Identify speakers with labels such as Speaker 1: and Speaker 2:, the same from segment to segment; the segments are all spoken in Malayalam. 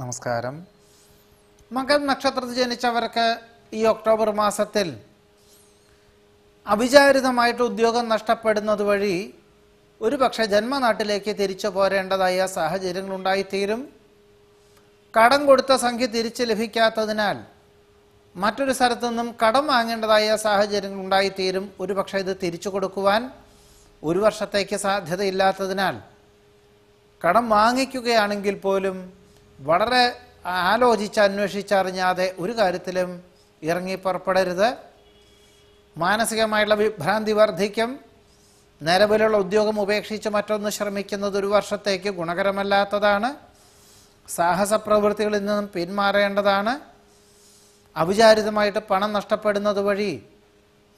Speaker 1: നമസ്കാരം. മകൻ നക്ഷത്രത്തിൽ ജനിച്ചവർക്ക് ഈ ഒക്ടോബർ മാസത്തിൽ അവിചാരിതമായിട്ട് ഉദ്യോഗം നഷ്ടപ്പെടുന്നത് വഴി ഒരുപക്ഷെ ജന്മനാട്ടിലേക്ക് തിരിച്ചു പോരേണ്ടതായ സാഹചര്യങ്ങളുണ്ടായിത്തീരും കടം കൊടുത്ത സംഖ്യ തിരിച്ചു ലഭിക്കാത്തതിനാൽ മറ്റൊരു സ്ഥലത്തു നിന്നും കടം വാങ്ങേണ്ടതായ സാഹചര്യങ്ങൾ ഉണ്ടായിത്തീരും. ഒരുപക്ഷെ ഇത് തിരിച്ചു കൊടുക്കുവാൻ ഒരു വർഷത്തേക്ക് സാധ്യതയില്ലാത്തതിനാൽ കടം വാങ്ങിക്കുകയാണെങ്കിൽ പോലും വളരെ ആലോചിച്ച് അന്വേഷിച്ചറിഞ്ഞാതെ ഒരു കാര്യത്തിലും ഇറങ്ങി പുറപ്പെടരുത് മാനസികമായുള്ള വിഭ്രാന്തി വർദ്ധിക്കും. നിലവിലുള്ള ഉദ്യോഗം ഉപേക്ഷിച്ച് മറ്റൊന്ന് ശ്രമിക്കുന്നത് ഒരു വർഷത്തേക്ക് ഗുണകരമല്ലാത്തതാണ്. സാഹസ പ്രവൃത്തികളിൽ നിന്നും പിന്മാറേണ്ടതാണ്. അവിചാരിതമായിട്ട് പണം നഷ്ടപ്പെടുന്നത് വഴി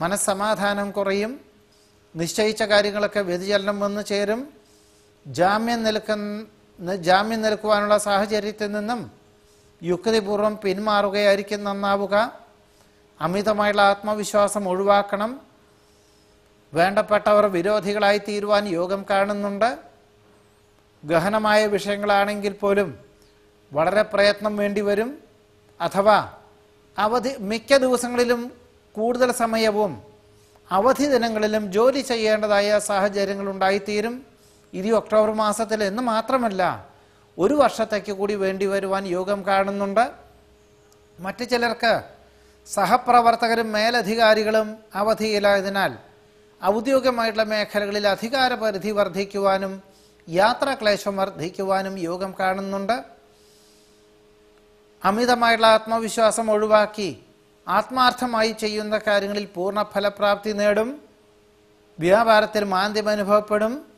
Speaker 1: മനസ്സമാധാനം കുറയും. നിശ്ചയിച്ച കാര്യങ്ങളൊക്കെ വ്യതിചലനം വന്നു ചേരും. ജാമ്യം നിൽക്കുന്ന ജാമ്യം നിൽക്കുവാനുള്ള സാഹചര്യത്തിൽ നിന്നും യുക്തിപൂർവം പിന്മാറുകയായിരിക്കും നന്നാവുക. അമിതമായുള്ള ആത്മവിശ്വാസം ഒഴിവാക്കണം. വേണ്ടപ്പെട്ടവർ വിരോധികളായി തീരുവാൻ യോഗം കാണുന്നുണ്ട്. ഗഹനമായ വിഷയങ്ങളാണെങ്കിൽ പോലും വളരെ പ്രയത്നം വേണ്ടിവരും അഥവാ അവധി മിക്ക ദിവസങ്ങളിലും കൂടുതൽ സമയവും അവധി ദിനങ്ങളിലും ജോലി ചെയ്യേണ്ടതായ സാഹചര്യങ്ങൾ ഉണ്ടായിത്തീരും. ഇത് ഒക്ടോബർ മാസത്തിൽ എന്ന് മാത്രമല്ല ഒരു വർഷത്തേക്ക് കൂടി വേണ്ടി വരുവാൻ യോഗം കാണുന്നുണ്ട്. മറ്റു ചിലർക്ക് സഹപ്രവർത്തകരും മേലധികാരികളും അവധിയിലായതിനാൽ ഔദ്യോഗികമായിട്ടുള്ള മേഖലകളിൽ അധികാരപരിധി വർദ്ധിക്കുവാനും യാത്രാക്ലേശം വർദ്ധിക്കുവാനും യോഗം കാണുന്നുണ്ട്. അമിതമായിട്ടുള്ള ആത്മവിശ്വാസം ഒഴിവാക്കി ആത്മാർത്ഥമായി ചെയ്യുന്ന കാര്യങ്ങളിൽ പൂർണ ഫലപ്രാപ്തി നേടും. വ്യാപാരത്തിൽ മാന്ദ്യം അനുഭവപ്പെടും.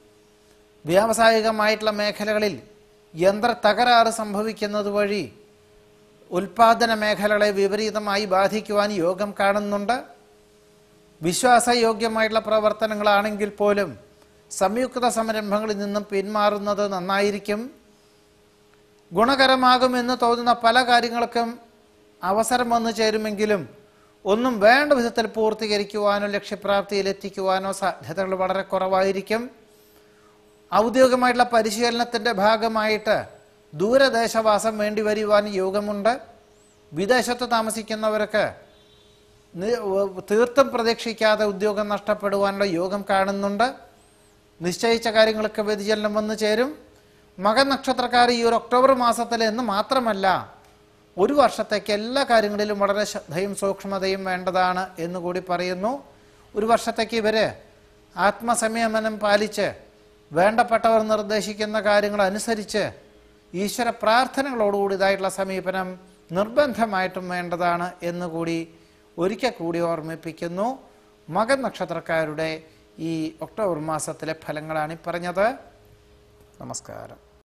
Speaker 1: വ്യാവസായികമായിട്ടുള്ള മേഖലകളിൽ യന്ത്ര തകരാറ് സംഭവിക്കുന്നത് വഴി ഉൽപാദന മേഖലകളെ വിപരീതമായി ബാധിക്കുവാൻ യോഗം കാണുന്നുണ്ട്. വിശ്വാസയോഗ്യമായിട്ടുള്ള പ്രവർത്തനങ്ങളാണെങ്കിൽ പോലും സംയുക്ത സംരംഭങ്ങളിൽ നിന്നും പിന്മാറുന്നത് നന്നായിരിക്കും. ഗുണകരമാകുമെന്ന് തോന്നുന്ന പല കാര്യങ്ങൾക്കും അവസരം വന്നു ചേരുമെങ്കിലും ഒന്നും വേണ്ട വിധത്തിൽ പൂർത്തീകരിക്കുവാനോ ലക്ഷ്യപ്രാപ്തിയിലെത്തിക്കുവാനോ സാധ്യതകൾ വളരെ കുറവായിരിക്കും. ഔദ്യോഗികമായിട്ടുള്ള പരിശീലനത്തിന്റെ ഭാഗമായിട്ട് ദൂരദേശവാസം വേണ്ടി വരുവാൻ യോഗമുണ്ട്. വിദേശത്ത് താമസിക്കുന്നവർക്ക് തീർത്തും പ്രതീക്ഷിക്കാതെ ഉദ്യോഗം നഷ്ടപ്പെടുവാനുള്ള യോഗം കാണുന്നുണ്ട്. നിശ്ചയിച്ച കാര്യങ്ങളൊക്കെ വ്യതിചലനം വന്നു ചേരും. മകൻ നക്ഷത്രക്കാർ ഈ ഒരു ഒക്ടോബർ മാസത്തിൽ എന്ന് മാത്രമല്ല ഒരു വർഷത്തേക്ക് എല്ലാ കാര്യങ്ങളിലും വളരെ ശ്രദ്ധയും സൂക്ഷ്മതയും വേണ്ടതാണ് എന്നുകൂടി പറയുന്നു. ഒരു വർഷത്തേക്ക് ഇവർ ആത്മസംയമനം പാലിച്ച് വേണ്ടപ്പെട്ടവർ നിർദ്ദേശിക്കുന്ന കാര്യങ്ങൾ അനുസരിച്ച് ഈശ്വര പ്രാർത്ഥനകളോടുകൂടി ഇതായിട്ടുള്ള സമീപനം നിർബന്ധമായിട്ടും വേണ്ടതാണ് എന്നുകൂടി ഒരിക്കൽ കൂടി ഓർമ്മിപ്പിക്കുന്നു മകൻ നക്ഷത്രക്കാരുടെ ഈ ഒക്ടോബർ മാസത്തിലെ ഫലങ്ങളാണ് ഈ പറഞ്ഞത്. നമസ്കാരം.